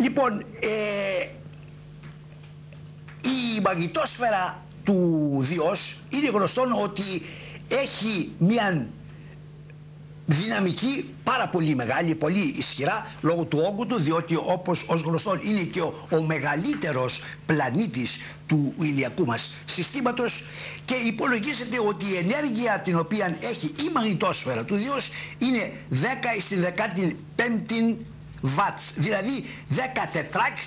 Λοιπόν, ε, η μαγνητόσφαιρα του Διός είναι γνωστόν ότι έχει μια δυναμική πάρα πολύ μεγάλη, πολύ ισχυρά λόγω του όγκου του διότι όπως ως γνωστόν είναι και ο, ο μεγαλύτερος πλανήτης του ηλιακού μας συστήματος και υπολογίζεται ότι η ενέργεια την οποία έχει η μαγνητόσφαιρα του Διός είναι 10 στη 15η βατς, δηλαδή 14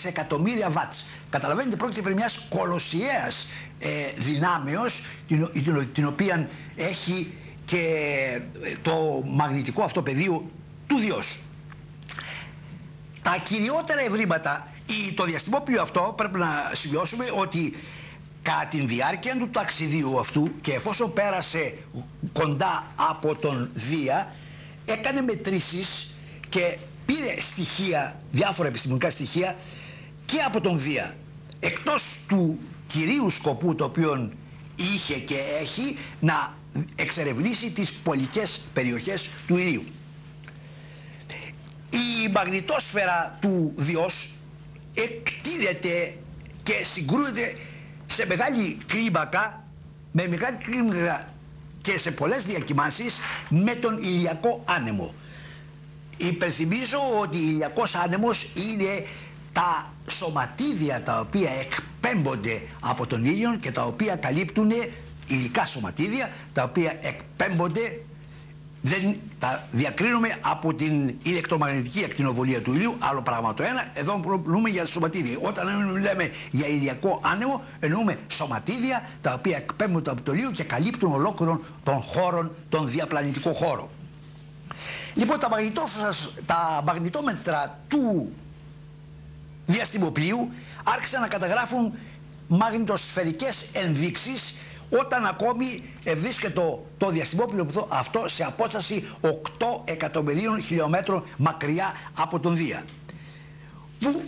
εκατομμύρια βατς. Καταλαβαίνετε πρόκειται περί μιας κολοσιαίας ε, δυνάμεως την, την, την οποία έχει και το μαγνητικό αυτό πεδίο του Διός. Τα κυριότερα ευρήματα, το διαστημόπλιο αυτό πρέπει να σημειώσουμε ότι κατά τη διάρκεια του ταξιδίου αυτού και εφόσον πέρασε κοντά από τον Δία έκανε μετρήσεις και πήρε στοιχεία, διάφορα επιστημονικά στοιχεία και από τον Δία εκτός του κυρίου σκοπού το οποίο είχε και έχει να εξερευνήσει τις πολικές περιοχές του Ηρίου. Η μαγνητόσφαιρα του Διός εκτείνεται και συγκρούεται σε μεγάλη κλίμακα, με μεγάλη κλίμακα και σε πολλές διακοιμάνσεις με τον ηλιακό άνεμο. Υπενθυμίζω ότι ο ηλιακός άνεμος είναι τα σωματίδια τα οποία εκπέμπονται από τον ήλιο και τα οποία καλύπτουν υλικά σωματίδια τα οποία εκπέμπονται δεν τα διακρίνουμε από την ηλεκτρομαγνητική ακτινοβολία του ηλίου, άλλο πράγμα το ένα, εδώ μιλούμε για σωματίδια. Όταν λέμε για ηλιακό άνεμο, εννοούμε σωματίδια τα οποία εκπέμπονται από το ηλίο και καλύπτουν ολόκληρον των χώρων, τον διαπλανητικό χώρο. Λοιπόν, τα, τα μαγνητόμετρα του διαστημοπλίου άρχισαν να καταγράφουν μαγνητοσφαιρικές ενδείξεις όταν ακόμη βρίσκεται το διαστημόπλαιο αυτό σε απόσταση 8 εκατομμυρίων χιλιόμετρων μακριά από τον Δία. Που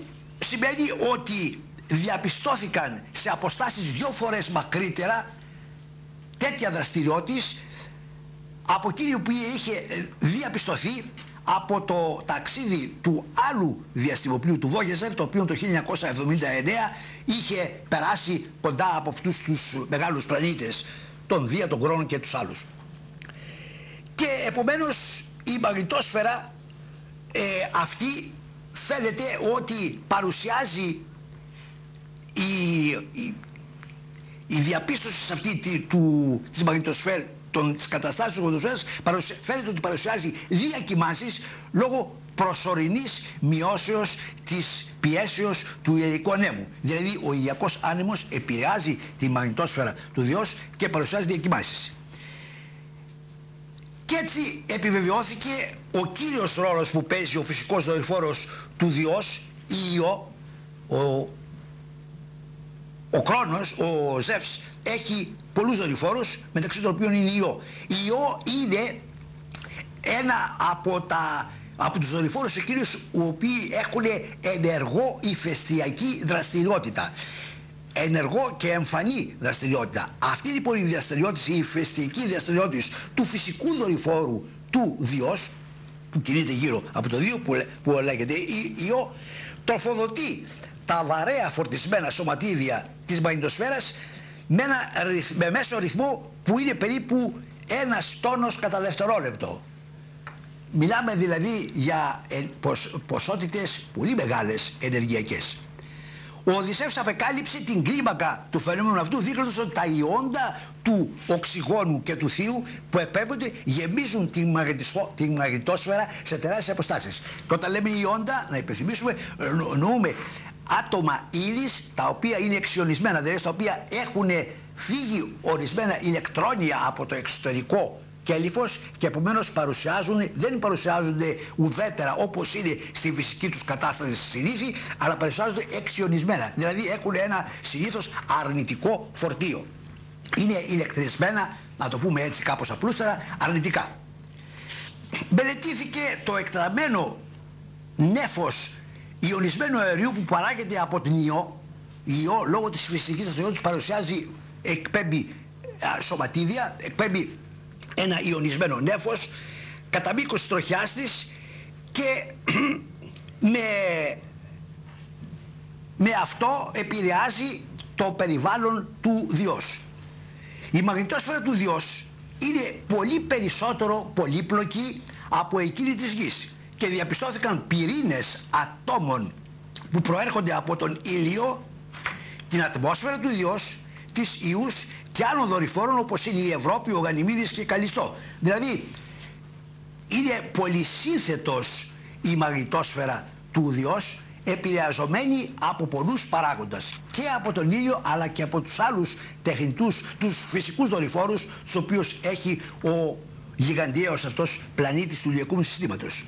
σημαίνει ότι διαπιστώθηκαν σε αποστάσεις δυο φορές μακρύτερα τέτοια δραστηριότης από εκείνη που είχε διαπιστωθεί από το ταξίδι του άλλου διαστημοπλίου του Βόγεζερ το οποίο το 1979 είχε περάσει κοντά από αυτούς τους μεγάλους πλανήτες τον Δία, τον Κρόνο και τους άλλους. Και επομένως η μαγνητόσφαιρα ε, αυτή φαίνεται ότι παρουσιάζει η, η, η διαπίστωση σε αυτή του, της μαγνητοσφαίρας των, της καταστάσεως του οδοσφαίρας φαίνεται ότι παρουσιάζει διακοιμάνσεις λόγω προσωρινής μειώσεως της πιέσεως του ηλιακού ανέμου. Δηλαδή ο ηλιακός άνεμος επηρεάζει τη μαγνητόσφαιρα του Διός και παρουσιάζει διακοιμάνσεις. Και έτσι επιβεβαιώθηκε ο κύριος ρόλος που παίζει ο φυσικός δορυφόρος του Διός, η Ιω, ο, ο Κρόνος, ο Ζεύς, έχει πολλούς δορυφόρους μεταξύ των οποίων είναι η ΙΟ. Η ΙΟ είναι ένα από, τα, από τους δορυφόρους εκείνους οι οποίοι έχουν ενεργό ηφαιστειακή δραστηριότητα. Ενεργό και εμφανή δραστηριότητα. Αυτή λοιπόν η δραστηριότητα, η ηφαιστειακή δραστηριότητα του φυσικού δορυφόρου του Διός, που κινείται γύρω από το Δίο, που, που λέγεται ΙΟ, τροφοδοτεί τα βαρέα φορτισμένα σωματίδια της μαγνητοσφαίρας με, ένα, με μέσο ρυθμό που είναι περίπου ένας τόνος κατά δευτερόλεπτο. Μιλάμε δηλαδή για ε, ποσ, ποσότητες πολύ μεγάλες ενεργειακές. Ο Οδυσσεύς απεκάλυψε την κλίμακα του φαινόμενου αυτού δείχνοντας ότι τα ιόντα του οξυγόνου και του θείου που επέμπονται γεμίζουν την, την μαγνητόσφαιρα σε τεράστιες αποστάσεις. Και όταν λέμε ιόντα, να υπενθυμίσουμε, εννοούμε άτομα ύλης τα οποία είναι εξιονισμένα, δηλαδή τα οποία έχουν φύγει ορισμένα ηλεκτρόνια από το εξωτερικό κέλυφος και επομένως παρουσιάζουν, δεν παρουσιάζονται ουδέτερα όπως είναι στη φυσική τους κατάσταση συνήθι, αλλά παρουσιάζονται εξιονισμένα, δηλαδή έχουν ένα συνήθως αρνητικό φορτίο. Είναι ηλεκτρισμένα, να το πούμε έτσι κάπως απλούστερα, αρνητικά. Μελετήθηκε το εκτραμένο νέφος ιονισμένου αερίου που παράγεται από την ιό, η ιό λόγω της φυσικής δραστηριότητας παρουσιάζει, εκπέμπει σωματίδια, εκπέμπει ένα ιονισμένο νέφος κατά μήκος της τροχιάς της και με με αυτό επηρεάζει το περιβάλλον του Διός. Η μαγνητόσφαιρα του Διός είναι πολύ περισσότερο πολύπλοκη από εκείνη της Γης και διαπιστώθηκαν πυρήνες ατόμων που προέρχονται από τον ήλιο, την ατμόσφαιρα του Διός, τις ιούς και άλλων δορυφόρων όπως είναι η Ευρώπη, ο Γανιμίδης και η Καλιστό. Δηλαδή είναι πολυσύνθετος η μαγνητόσφαιρα του Διός επηρεαζομένη από πολλούς παράγοντες και από τον ήλιο αλλά και από τους άλλους τεχνητούς, τους φυσικούς δορυφόρους τους οποίους έχει ο γιγαντιαίος αυτός πλανήτης του ηλιακού συστήματος.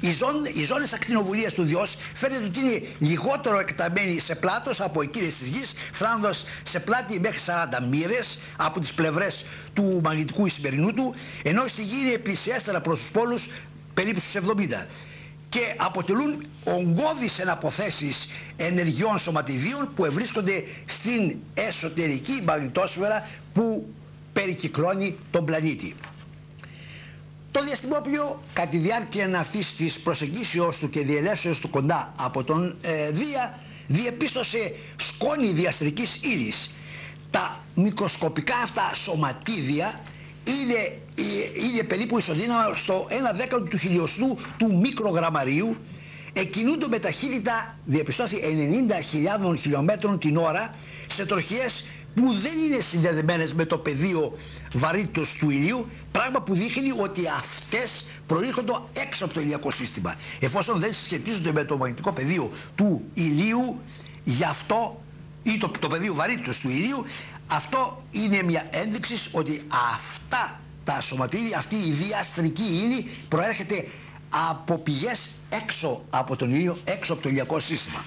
Οι, ζών, οι ζώνες ακτινοβουλίας του Διός φαίνεται ότι είναι λιγότερο εκταμένοι σε πλάτος από εκείνες της γης, φτάνοντας σε πλάτη μέχρι 40 μοίρες από τις πλευρές του μαγνητικού ισημερινού του, ενώ στη γη είναι πλησιέστερα προς τους πόλους περίπου στους 70 και αποτελούν ογκώδεις εναποθέσεις ενεργειών σωματιδίων που ευρίσκονται στην εσωτερική μαγνητόσφαιρα που περικυκλώνει τον πλανήτη. Το διαστημόπλιο κατά τη διάρκεια αυτής της προσεγγίσεως του και διελεύσεως του κοντά από τον ε, Δία διεπίστωσε σκόνη διαστρικής ύλης. Τα μικροσκοπικά αυτά σωματίδια είναι, ε, είναι περίπου ισοδύναμα στο 1 δέκατο του χιλιοστού του μικρογραμμαρίου εκκινούνται με ταχύτητα διαπιστώθη 90.000 χιλιόμετρων την ώρα σε τροχιές που δεν είναι συνδεδεμένες με το πεδίο βαρύτητος του ηλίου, πράγμα που δείχνει ότι αυτές προήρχονται έξω από το ηλιακό σύστημα. Εφόσον δεν συσχετίζονται με το μαγνητικό πεδίο του ηλίου, γι' αυτό ή το, το πεδίο βαρύτητος του ηλίου, αυτό είναι μια ένδειξη ότι αυτά τα σωματίδια, αυτή η διαστρική ύλη προέρχεται από πηγές έξω από τον ήλιο, έξω από το ηλιακό σύστημα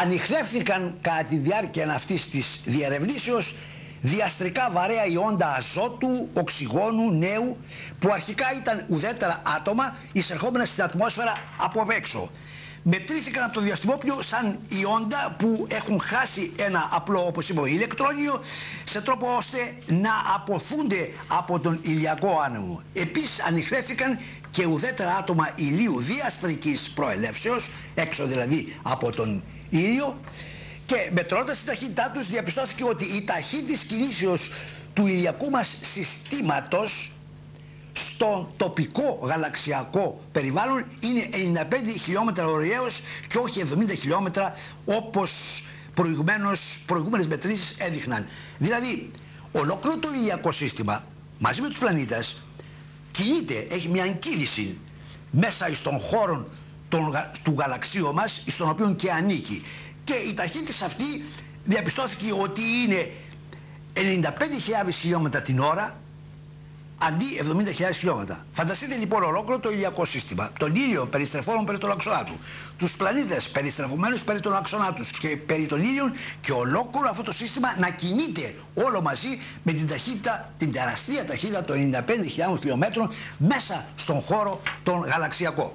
ανοιχνεύτηκαν κατά τη διάρκεια αυτής της διαρευνήσεως διαστρικά βαρέα ιόντα αζότου, οξυγόνου, νέου που αρχικά ήταν ουδέτερα άτομα εισερχόμενα στην ατμόσφαιρα από έξω. Μετρήθηκαν από το διαστημόπλιο σαν ιόντα που έχουν χάσει ένα απλό όπως είπαμε ηλεκτρόνιο σε τρόπο ώστε να αποθούνται από τον ηλιακό άνεμο. Επίσης ανοιχνεύτηκαν και ουδέτερα άτομα ηλίου διαστρικής προελεύσεως, έξω δηλαδή από τον ήλιο και μετρώντας τη ταχύτητά τους διαπιστώθηκε ότι η ταχύτητα κινήσεως του ηλιακού μας συστήματος στο τοπικό γαλαξιακό περιβάλλον είναι 95 χιλιόμετρα ωραίως και όχι 70 χιλιόμετρα όπως προηγουμένως, προηγούμενες μετρήσεις έδειχναν. Δηλαδή, ολόκληρο το ηλιακό σύστημα μαζί με τους πλανήτες κινείται, έχει μια εγκύληση μέσα στον χώρο τον, του γαλαξίου μας, στον οποίο και ανήκει. Και η ταχύτητας αυτή διαπιστώθηκε ότι είναι 95.000 χιλιόμετρα την ώρα αντί 70.000 χιλιόμετρα. Φανταστείτε λοιπόν ολόκληρο το ηλιακό σύστημα, τον ήλιο περιστρεφόμενο περί των άξονα τους, τους πλανήτες περιστρεφωμένους περί των άξονα τους και περί των ήλιων και ολόκληρο αυτό το σύστημα να κινείται όλο μαζί με την ταχύτητα, την τεραστία ταχύτητα των 95.000 χιλιόμετρων μέσα στον χώρο τον γαλαξιακό.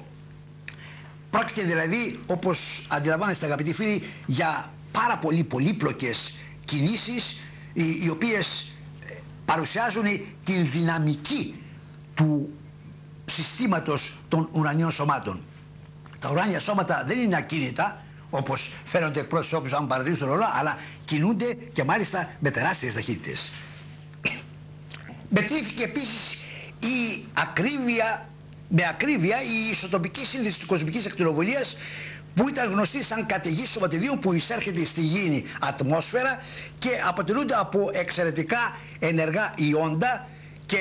Πρόκειται δηλαδή, όπως αντιλαμβάνεστε αγαπητοί φίλοι, για πάρα πολύ πολύπλοκες κινήσεις οι, οι οποίες ε, παρουσιάζουν την δυναμική του συστήματος των ουρανίων σωμάτων. Τα ουράνια σώματα δεν είναι ακίνητα, όπως φαίνονται εκπρόσωποι όπως αν παραδείγουν ρολό, αλλά κινούνται και μάλιστα με τεράστιες ταχύτητες. Μετρήθηκε επίσης η ακρίβεια με ακρίβεια η ισοτοπική σύνδεση της κοσμικής ακτινοβολίας που ήταν γνωστή σαν καταιγή σωματιδίων που εισέρχεται στη γήινη ατμόσφαιρα και αποτελούνται από εξαιρετικά ενεργά ιόντα και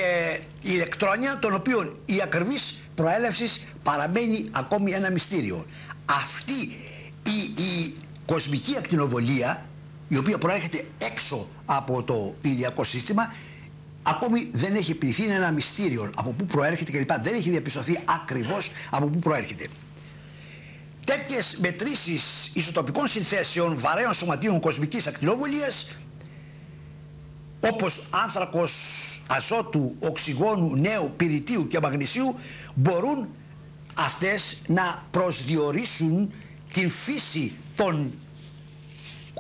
ηλεκτρόνια των οποίων η ακριβής προέλευσης παραμένει ακόμη ένα μυστήριο. Αυτή η, η κοσμική ακτινοβολία η οποία προέρχεται έξω από το ηλιακό σύστημα ακόμη δεν έχει επιληθεί ένα μυστήριο από πού προέρχεται κλπ. Δεν έχει διαπιστωθεί ακριβώς από πού προέρχεται. Τέτοιες μετρήσεις ισοτοπικών συνθέσεων βαρέων σωματείων κοσμικής ακτινοβολίας όπως άνθρακος, αζότου, οξυγόνου, νέου, πυρητίου και μαγνησίου μπορούν αυτές να προσδιορίσουν την φύση των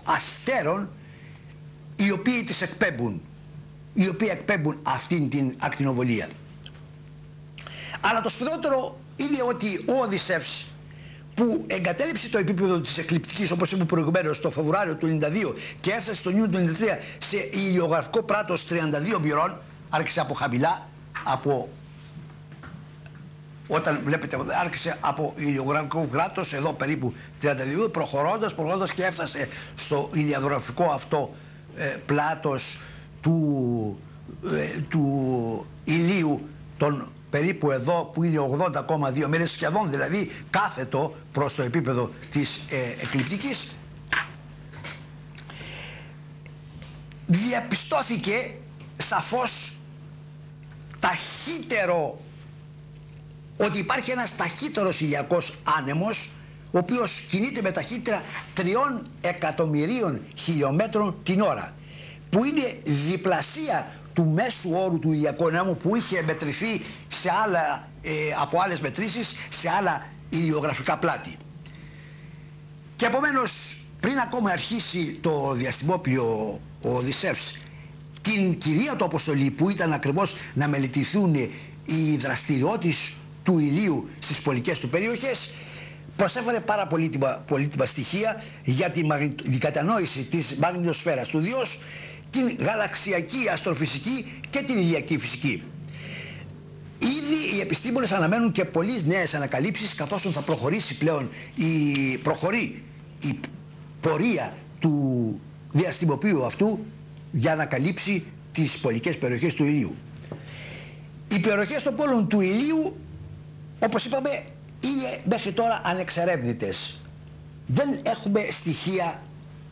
αστέρων οι οποίοι τις εκπέμπουν οι οποίοι εκπέμπουν αυτήν την ακτινοβολία. Αλλά το σπουδαιότερο είναι ότι ο Οδυσσεύς που που εγκατέλειψε το επίπεδο της εκλειπτικής όπως είπαμε προηγουμένως το Φεβρουάριο του 92 και έφτασε στο Ιούνιο του 93 σε ηλιογραφικό πράτος 32 μοιρών άρχισε από χαμηλά από όταν βλέπετε άρχισε από ηλιογραφικό κράτος εδώ περίπου 32 προχωρώντας, προχωρώντας και έφτασε στο ηλιογραφικό αυτό ε, πλάτος του, ε, του ηλίου των περίπου εδώ που είναι 80,2 μέρες σχεδόν δηλαδή κάθετο προς το επίπεδο της ε, εκλειπτικής διαπιστώθηκε σαφώς ταχύτερο ότι υπάρχει ένας ταχύτερος ηλιακός άνεμος ο οποίος κινείται με ταχύτητα 3 εκατομμυρίων χιλιόμετρων την ώρα που είναι διπλασία του μέσου όρου του ηλιακού άνεμου που είχε μετρηθεί σε άλλα, ε, από άλλες μετρήσεις σε άλλα ηλιογραφικά πλάτη. Και επομένως πριν ακόμα αρχίσει το διαστημόπλιο ο Οδυσσεύς την κυρία του αποστολή που ήταν ακριβώς να μελετηθούν οι δραστηριότητες του ηλίου στις πολικές του περιοχές προσέφερε πάρα πολύτιμα, πολύτιμα στοιχεία για την κατανόηση της μαγνητοσφαίρας του Διός την γαλαξιακή αστροφυσική και την ηλιακή φυσική. Ήδη οι επιστήμονες αναμένουν και πολλές νέες ανακαλύψεις καθώς θα προχωρήσει πλέον η, προχωρεί η πορεία του διαστημοποιού αυτού για να καλύψει τις πολικές περιοχές του ηλίου. Οι περιοχές των πόλων του ηλίου όπως είπαμε είναι μέχρι τώρα ανεξερεύνητες. Δεν έχουμε στοιχεία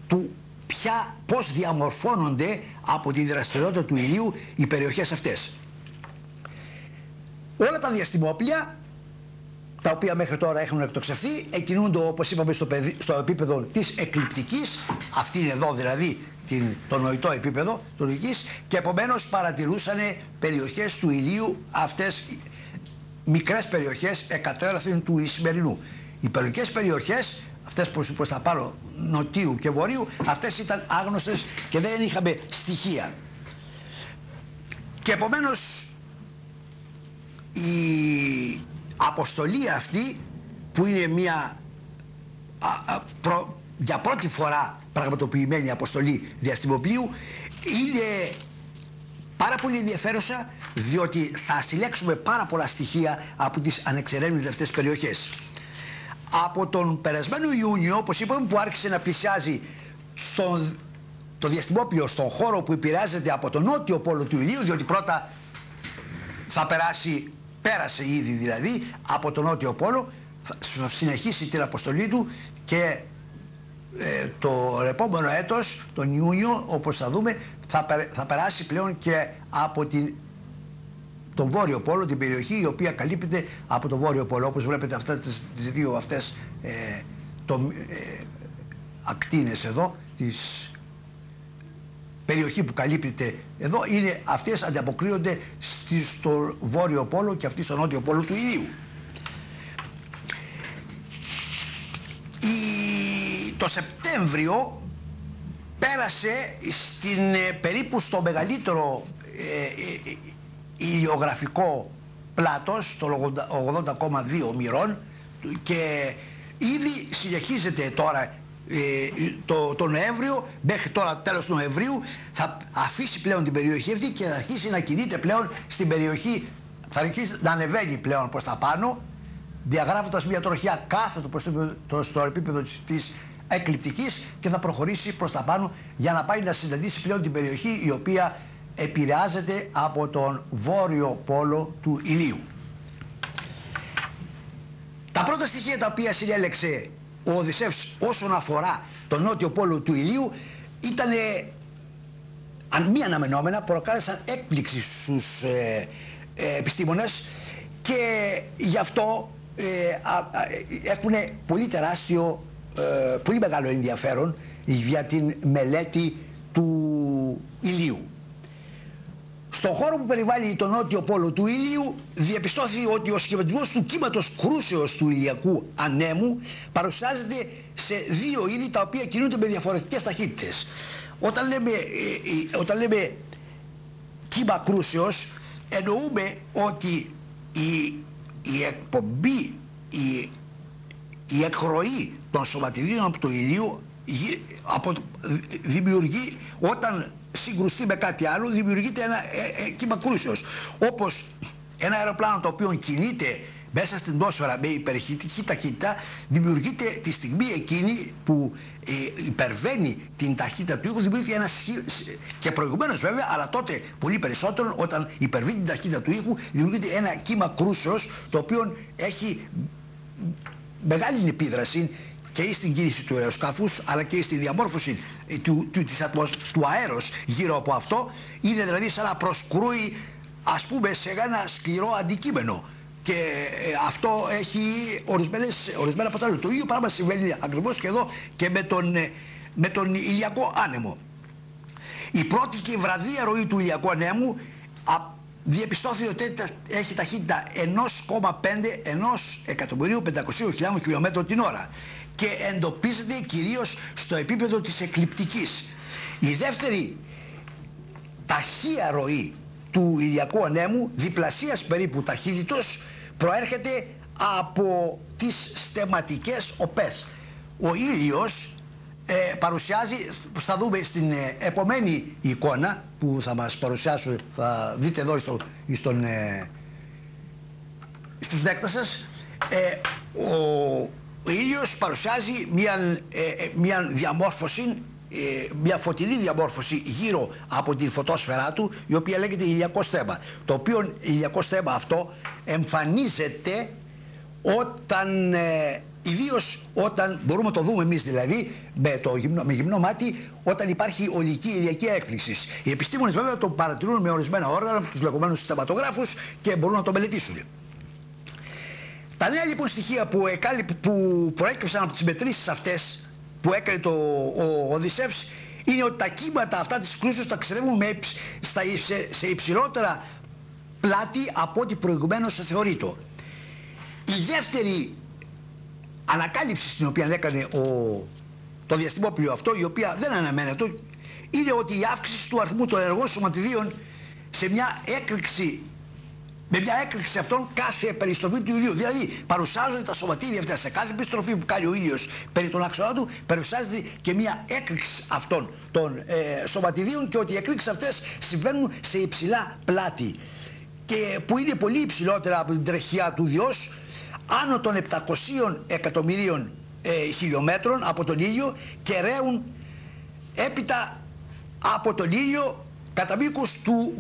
του ποια, πώς διαμορφώνονται από τη δραστηριότητα του ηλίου οι περιοχές αυτές. Όλα τα διαστημόπλια τα οποία μέχρι τώρα έχουν εκτοξευθεί εκκινούνται όπως είπαμε στο, στο επίπεδο της εκλειπτικής αυτή είναι εδώ δηλαδή την, το νοητό επίπεδο του λογικής και επομένως παρατηρούσαν περιοχές του ηλίου αυτές μικρές περιοχές εκατέρωθεν του Ισημερινού. Οι περιοχές περιοχές αυτές που προς τα πάνω νοτίου και βορείου αυτές ήταν άγνωστες και δεν είχαμε στοιχεία. Και επομένως η αποστολή αυτή που είναι μια για πρώτη φορά πραγματοποιημένη αποστολή διαστημοπλίου είναι πάρα πολύ ενδιαφέρουσα διότι θα συλλέξουμε πάρα πολλά στοιχεία από τις ανεξερεύνητες αυτές περιοχές. Από τον περασμένο Ιούνιο, όπως είπαμε, που άρχισε να πλησιάζει στον, το διαστημόπλιο στον χώρο που επηρεάζεται από τον νότιο πόλο του ηλίου, διότι πρώτα θα περάσει, πέρασε ήδη δηλαδή, από τον νότιο πόλο, θα συνεχίσει την αποστολή του και ε, το επόμενο έτος, τον Ιούνιο, όπως θα δούμε, θα, θα περάσει πλέον και από την, τον Βόρειο Πόλο, την περιοχή η οποία καλύπτεται από τον Βόρειο Πόλο. Όπως βλέπετε αυτά τις, τις δύο αυτές ε, το, ε, ακτίνες εδώ, της περιοχή που καλύπτεται εδώ, είναι, αυτές ανταποκρίνονται στο Βόρειο Πόλο και αυτή στο Νότιο Πόλο του Ιδίου. το Σεπτέμβριο πέρασε στην, ε, περίπου στο μεγαλύτερο ε, ε, ηλιογραφικό πλάτος, το 80,2 μοιρών και ήδη συνεχίζεται τώρα το, το Νοέμβριο, μέχρι τώρα τέλος του Νοεμβρίου θα αφήσει πλέον την περιοχή αυτή και θα αρχίσει να κινείται πλέον στην περιοχή, θα αρχίσει να ανεβαίνει πλέον προς τα πάνω διαγράφοντας μια τροχιά κάθετο προς το, στο επίπεδο της εκλειπτικής και θα προχωρήσει προς τα πάνω για να πάει να συναντήσει πλέον την περιοχή η οποία επηρεάζεται από τον βόρειο πόλο του ηλίου. Τα πρώτα στοιχεία τα οποία συνέλεξε ο Οδυσσεύς όσον αφορά τον νότιο πόλο του ηλίου ήταν αν μη αναμενόμενα προκάλεσαν έκπληξη στους ε, ε, επιστήμονες και γι' αυτό ε, έχουν πολύ τεράστιο ε, πολύ μεγάλο ενδιαφέρον για την μελέτη του ηλίου. Στον χώρο που περιβάλλει τον νότιο πόλο του ηλίου διαπιστώθηκε ότι ο σχηματισμός του κύματος κρούσεως του ηλιακού ανέμου παρουσιάζεται σε δύο είδη τα οποία κινούνται με διαφορετικές ταχύτητες. Όταν λέμε, ε, ε, όταν λέμε κύμα κρούσεως εννοούμε ότι η, η εκπομπή, η η εκροή των σωματιδίων από το ηλίου από, δημιουργεί όταν συγκρουστεί με κάτι άλλο δημιουργείται ένα ε, ε, κύμα κρούσεως. Όπως ένα αεροπλάνο το οποίο κινείται μέσα στην τόσφαιρα με υπερχητική ταχύτητα δημιουργείται τη στιγμή εκείνη που ε, υπερβαίνει την ταχύτητα του ήχου δημιουργείται ένα και προηγουμένως βέβαια αλλά τότε πολύ περισσότερο όταν υπερβαίνει την ταχύτητα του ήχου δημιουργείται ένα κύμα κρούσεως το οποίο έχει μεγάλη επίδραση και στην κίνηση του αεροσκάφους αλλά και στη διαμόρφωση ε, του, του, της του αέρος γύρω από αυτό είναι δηλαδή σαν να προσκρούει ας πούμε σε ένα σκληρό αντικείμενο και ε, αυτό έχει ορισμένες, ορισμένα αποτελέσματα. Το ίδιο πράγμα συμβαίνει ακριβώς και εδώ και με τον, ε, με τον ηλιακό άνεμο. Η πρώτη και η βραδία ροή του ηλιακού ανέμου διεπιστώθηκε ότι έχει ταχύτητα 1,5 ενός εκατομμυρίου 500 χιλιόμετρων την ώρα και εντοπίζεται κυρίως στο επίπεδο της εκλειπτικής. Η δεύτερη ταχεία ροή του ηλιακού ανέμου, διπλασίας περίπου ταχύτητος, προέρχεται από τις στεματικές οπές. Ο ήλιος ε, παρουσιάζει, θα δούμε στην ε, επομένη εικόνα που θα μας παρουσιάσω, θα δείτε εδώ στο, στον, ε, στους δέκτας σας, ε, ο, ο ήλιος παρουσιάζει μια, μια διαμόρφωση μια φωτεινή διαμόρφωση γύρω από την φωτόσφαιρά του η οποία λέγεται ηλιακό στέμα. Το οποίο ηλιακό στέμα αυτό εμφανίζεται όταν ε, Ιδίως όταν μπορούμε να το δούμε εμείς δηλαδή με, το γυμνό, με γυμνό μάτι, όταν υπάρχει ολική ηλιακή έκπληξη. Οι επιστήμονες βέβαια το παρατηρούν με ορισμένα όργανα, τους λεγόμενους συστηματογράφου και μπορούν να το μελετήσουν. Τα νέα λοιπόν στοιχεία που, που προέκυψαν από τις μετρήσεις αυτές που έκανε το, ο Οδυσσεύς είναι ότι τα κύματα αυτά της κρούσεως ταξιδεύουν με, στα, σε, σε υψηλότερα πλάτη από ό,τι προηγουμένως θεωρείται. Η δεύτερη ανακάλυψη στην οποία έκανε ο, το διαστημόπλιο αυτό, η οποία δεν αναμένεται, είναι ότι η αύξηση του αριθμού των ενεργών σωματιδίων σε μια έκρηξη με μια έκρηξη αυτών κάθε περιστροφή του ηλίου. Δηλαδή παρουσιάζονται τα σωματίδια αυτά σε κάθε περιστροφή που κάνει ο ήλιος περί τον άξονα του, παρουσιάζεται και μια έκρηξη αυτών των ε, σωματιδίων και ότι οι εκρήξεις αυτές συμβαίνουν σε υψηλά πλάτη και που είναι πολύ υψηλότερα από την τρεχιά του Διός άνω των 700 εκατομμυρίων ε, χιλιόμετρων από τον ήλιο και ρέουν έπειτα από τον ήλιο κατά μήκος του,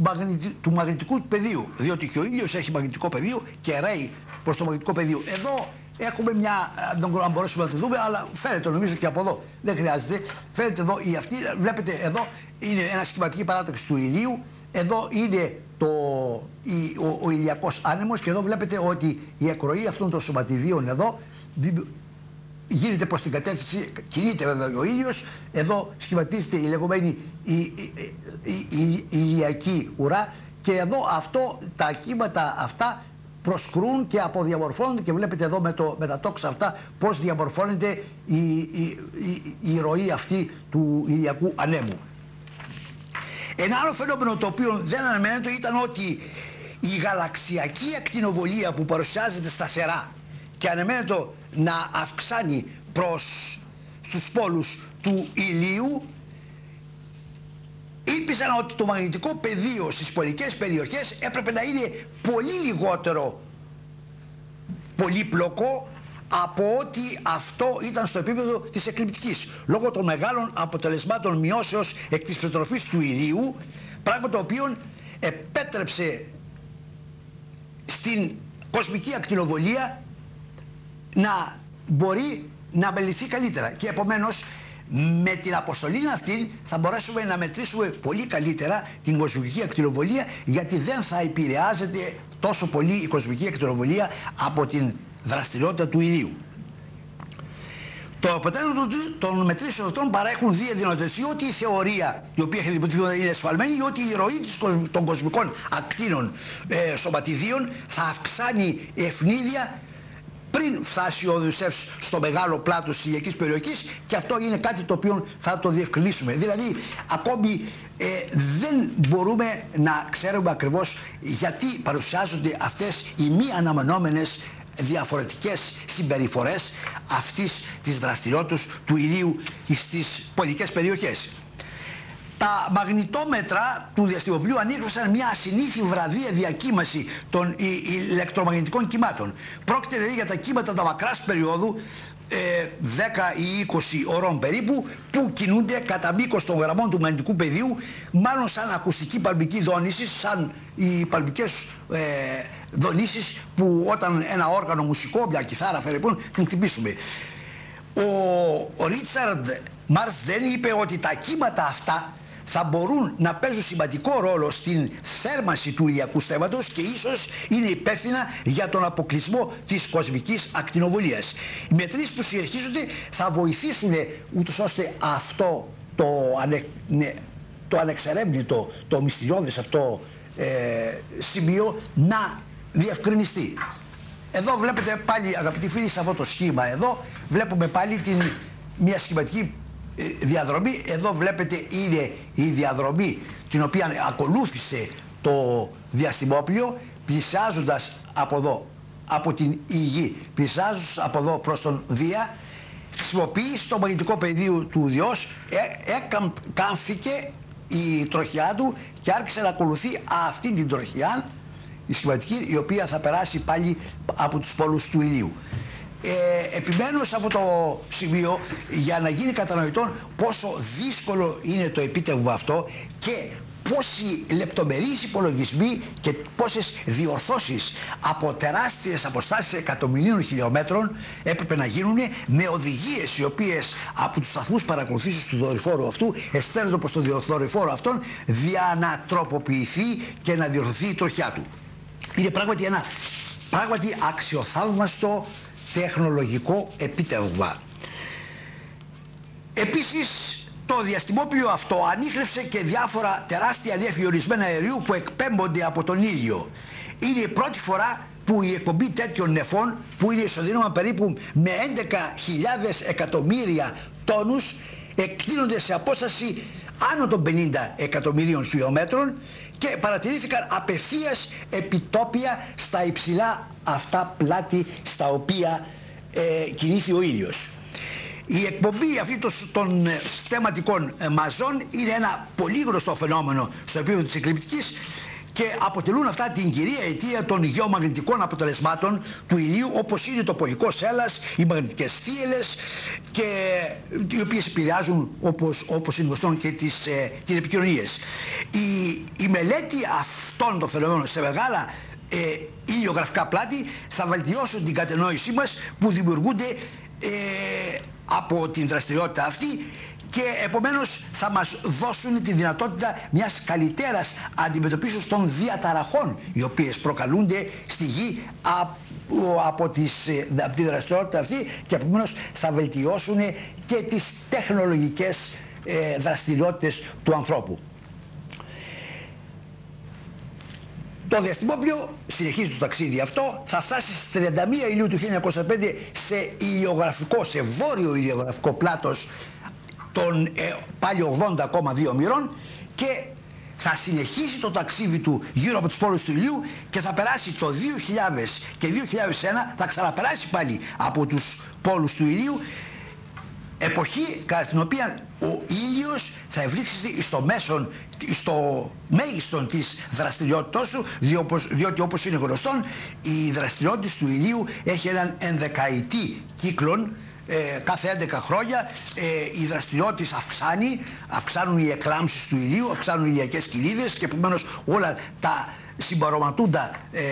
του μαγνητικού πεδίου. Διότι και ο ήλιος έχει μαγνητικό πεδίο και ρέει προς το μαγνητικό πεδίο. Εδώ έχουμε μια. Δεν ξέρω αν μπορέσουμε να το δούμε, αλλά φαίνεται νομίζω και από εδώ. Δεν χρειάζεται. Φαίνεται εδώ η αυτή. Βλέπετε εδώ είναι ένα σχηματική παράταξη του ηλίου. Εδώ είναι το, η, ο, ο ηλιακός άνεμος και εδώ βλέπετε ότι η εκροή αυτών των σωματιδίων εδώ γίνεται προς την κατεύθυνση, κινείται βέβαια ο ήλιος, εδώ σχηματίζεται η λεγόμενη η, η, η, ηλιακή ουρά και εδώ αυτό, τα κύματα αυτά προσκρούν και αποδιαμορφώνονται και βλέπετε εδώ με, το, με τα τόξα αυτά πώς διαμορφώνεται η, η, η, ροή αυτή του ηλιακού ανέμου. Ένα άλλο φαινόμενο το οποίο δεν αναμένεται ήταν ότι η γαλαξιακή ακτινοβολία που παρουσιάζεται σταθερά και αναμένεται να αυξάνει προς στους πόλους του ηλίου ήλπιζαν ότι το μαγνητικό πεδίο στις πολικές περιοχές έπρεπε να είναι πολύ λιγότερο πολύπλοκο από ότι αυτό ήταν στο επίπεδο της εκλειπτικής. Λόγω των μεγάλων αποτελεσμάτων μειώσεως εκ της προτροφής του ηλίου πράγμα το οποίο επέτρεψε στην κοσμική ακτινοβολία να μπορεί να μεληθεί καλύτερα. Και επομένως με την αποστολή αυτή θα μπορέσουμε να μετρήσουμε πολύ καλύτερα την κοσμική ακτινοβολία γιατί δεν θα επηρεάζεται τόσο πολύ η κοσμική ακτινοβολία από την δραστηριότητα του ηλίου. Το αποτέλεσμα των μετρήσεων αυτών παρέχουν δύο δυνατότητες ή ότι η θεωρία η οποία έχει δημιουργηθεί είναι ασφαλμένη ή ότι η ροή των κοσμικών ακτίνων ε, σωματιδίων θα αυξάνει ευνίδια πριν φτάσει ο Οδυσσεύς στο μεγάλο πλάτος της ηλιακής περιοχής και αυτό είναι κάτι το οποίο θα το διευκρινίσουμε. Δηλαδή ακόμη ε, δεν μπορούμε να ξέρουμε ακριβώς γιατί παρουσιάζονται αυτές οι μη αναμενόμενες διαφορετικές συμπεριφορές αυτής της δραστηριότητας του ηλίου στις πολιτικές περιοχές. Τα μαγνητόμετρα του διαστημοποιού ανήκωσαν μια ασυνήθη βραδία διακύμαση των ηλεκτρομαγνητικών κυμάτων. Πρόκειται δηλαδή για τα κύματα τα μακράς περίοδου 10 ε, ή 20 ώρων περίπου που κινούνται κατά μήκος των γραμμών του μαγνητικού πεδίου μάλλον σαν ακουστική παλμική δόνηση, σαν οι παλμικές ε, δονήσεις που όταν ένα όργανο μουσικό, μια κιθάρα φερεπούν, την χτυπήσουμε. Ο, ο Ρίτσαρντ Μάρθ δεν είπε ότι τα κύματα αυτά θα μπορούν να παίζουν σημαντικό ρόλο στην θέρμανση του ηλιακού στέματος και ίσως είναι υπεύθυνα για τον αποκλεισμό της κοσμικής ακτινοβολίας. Οι μετρήσεις που συνεχίζονται θα βοηθήσουν ούτως ώστε αυτό το, ανε, ναι, το ανεξερεύνητο, το μυστηριώδες αυτό ε, σημείο να διευκρινιστεί. Εδώ βλέπετε πάλι αγαπητοί φίλοι σε αυτό το σχήμα εδώ βλέπουμε πάλι την, μια σχηματική ε, διαδρομή. Εδώ βλέπετε είναι η διαδρομή την οποία ακολούθησε το διαστημόπλιο πλησιάζοντας από εδώ από την Υγή, πλησιάζοντας από εδώ προς τον Δία χρησιμοποίησε το μαγνητικό πεδίο του Διός έκαμφηκε η τροχιά του και άρχισε να ακολουθεί αυτή την τροχιά η σχηματική η οποία θα περάσει πάλι από τους πόλους του ηλίου ε, επιμένω σε αυτό το σημείο για να γίνει κατανοητό πόσο δύσκολο είναι το επίτευγμα αυτό και πόσοι λεπτομερείς υπολογισμοί και πόσες διορθώσεις από τεράστιες αποστάσεις εκατομμυρίων χιλιόμετρων έπρεπε να γίνουν με οδηγίες οι οποίες από τους σταθμούς παρακολουθήσεως του δορυφόρου αυτού εστέρνονται προς το δορυφόρο αυτόν για να τροποποιηθεί και να διορθωθεί η τροχιά του. Είναι πράγματι ένα πράγματι αξιοθαύμαστο τεχνολογικό επίτευγμα. Επίσης το διαστημόπλιο αυτό ανήχρευσε και διάφορα τεράστια νέφη ορισμένα αερίου που εκπέμπονται από τον ήλιο. Είναι η πρώτη φορά που η εκπομπή τέτοιων νεφών που είναι ισοδύναμα περίπου με 11.000 εκατομμύρια τόνους εκτείνονται σε απόσταση άνω των 50 εκατομμυρίων χιλιόμετρων και παρατηρήθηκαν απευθείας επιτόπια στα υψηλά αυτά πλάτη στα οποία ε, κινήθη ο ήλιος. Η εκπομπή αυτή των στεματικών ε, μαζών είναι ένα πολύ γνωστό φαινόμενο στο επίπεδο της εκλειπτικής και αποτελούν αυτά την κυρία αιτία των γεωμαγνητικών αποτελεσμάτων του ηλίου όπως είναι το πολικό σέλας, οι μαγνητικές θύελες και οι οποίες επηρεάζουν όπως, όπως είναι γνωστόν και τις, ε, τις επικοινωνίες. Η, η μελέτη αυτών των φαινομένων σε μεγάλα ε, ηλιογραφικά πλάτη θα βελτιώσουν την κατενόησή μας που δημιουργούνται ε, από την δραστηριότητα αυτή και επομένως θα μας δώσουν τη δυνατότητα μιας καλύτερας αντιμετωπίσεως των διαταραχών οι οποίες προκαλούνται στη γη από, από, τις, ε, από τη δραστηριότητα αυτή και επομένως θα βελτιώσουν και τις τεχνολογικές ε, δραστηριότητες του ανθρώπου. Το διαστημόπλιο συνεχίζει το ταξίδι αυτό, θα φτάσει στις 31 Ιουλίου του 1905 σε ηλιογραφικό, σε βόρειο ηλιογραφικό πλάτος των ε, πάλι 80,2 μοιρών και θα συνεχίσει το ταξίδι του γύρω από τις πόλεις του ηλίου και θα περάσει το 2000 και 2001 θα ξαναπεράσει πάλι από τους πόλους του ηλίου. Εποχή κατά την οποία ο ήλιος θα ευρύχθει στο μέσον, στο μέγιστον της δραστηριότητός του διότι όπως είναι γνωστόν η δραστηριότητα του ηλίου έχει έναν ενδεκαετή κύκλον ε, κάθε 11 χρόνια ε, η δραστηριότητα αυξάνει, αυξάνουν οι εκλάμψεις του ηλίου, αυξάνουν οι ηλιακές κοιλίδες και επομένως όλα τα συμπαροματούντα ε,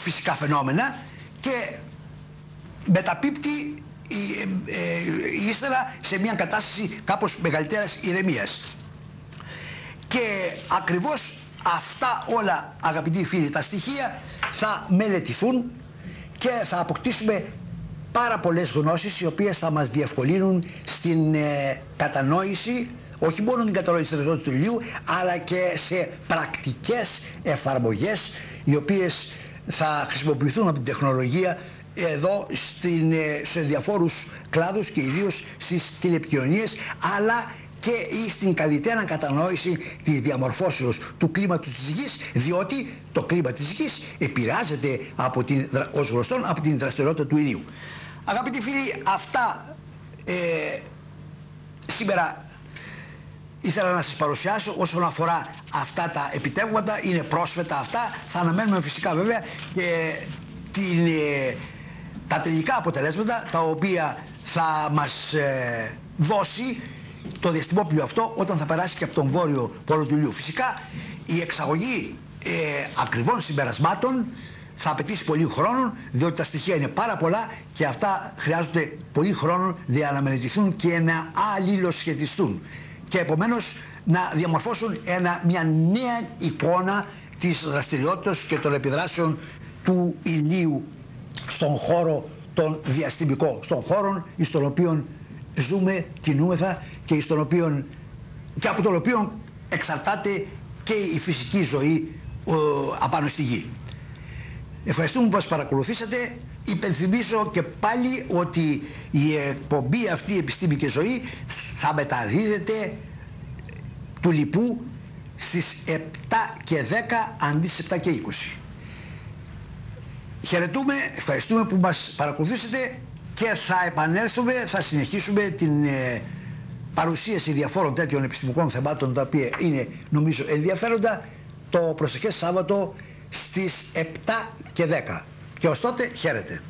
φυσικά φαινόμενα και μεταπίπτει ε, ε, ύστερα σε μια κατάσταση κάπως μεγαλύτερας ηρεμίας. Και ακριβώς αυτά όλα αγαπητοί φίλοι τα στοιχεία θα μελετηθούν και θα αποκτήσουμε πάρα πολλές γνώσεις οι οποίες θα μας διευκολύνουν στην ε, κατανόηση όχι μόνο την κατανόηση της του ηλίου αλλά και σε πρακτικές εφαρμογές οι οποίες θα χρησιμοποιηθούν από την τεχνολογία εδώ στην, ε, σε διαφόρους κλάδους και ιδίως στις τηλεπικοινωνίες αλλά και στην καλύτερα κατανόηση της διαμορφώσεως του κλίματος της γης διότι το κλίμα της γης επηρεάζεται από την, ως γνωστόν από την δραστηριότητα του ήλιου. Αγαπητοί φίλοι, αυτά ε, σήμερα ήθελα να σας παρουσιάσω όσον αφορά αυτά τα επιτεύγματα, είναι πρόσφατα αυτά, θα αναμένουμε φυσικά βέβαια και την, ε, τα τελικά αποτελέσματα τα οποία θα μας ε, δώσει το διαστημόπλιο αυτό όταν θα περάσει και από τον βόρειο πόλο του ηλιού. Φυσικά η εξαγωγή ε, ακριβών συμπερασμάτων θα απαιτήσει πολύ χρόνο διότι τα στοιχεία είναι πάρα πολλά και αυτά χρειάζονται πολύ χρόνο για να μελετηθούν και να αλληλοσχετιστούν και επομένως να διαμορφώσουν ένα, μια νέα εικόνα της δραστηριότητας και των επιδράσεων του ηλίου στον χώρο τον διαστημικό, στον χώρο στον οποίο ζούμε, κινούμεθα και, στον οποίο, και από τον οποίο εξαρτάται και η φυσική ζωή ο, απάνω στη γη. Ευχαριστούμε που μας παρακολουθήσατε. Υπενθυμίζω και πάλι ότι η εκπομπή αυτή η επιστήμη και ζωή θα μεταδίδεται του λοιπού στις 7 και 10 αντί στις 7 και 20. Χαιρετούμε, ευχαριστούμε που μας παρακολουθήσετε και θα επανέλθουμε, θα συνεχίσουμε την ε, παρουσίαση διαφόρων τέτοιων επιστημικών θεμάτων τα οποία είναι νομίζω ενδιαφέροντα το προσεχές Σάββατο στις 7 και 10. Και ως τότε χαίρετε.